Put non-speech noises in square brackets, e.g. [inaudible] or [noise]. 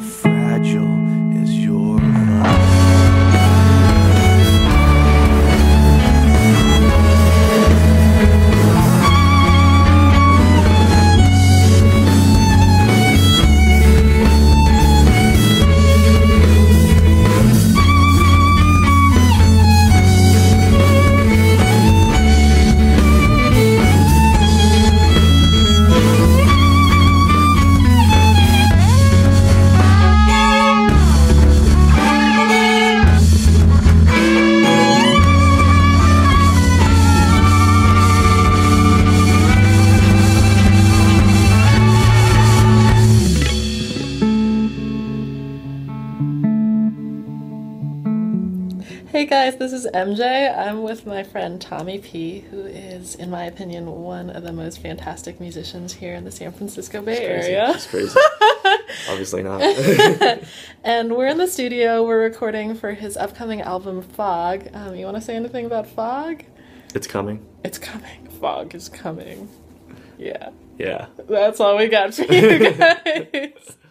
fragile. Hey guys, this is MJ. I'm with my friend Tommy P, who is, in my opinion, one of the most fantastic musicians here in the San Francisco Bay Crazy. Area. It's crazy. [laughs] Obviously not. [laughs] and we're in the studio. We're recording for his upcoming album Fog. Um, you want to say anything about Fog? it's coming. It's coming. Fog is coming. Yeah, Yeah. that's all we got for you guys. [laughs]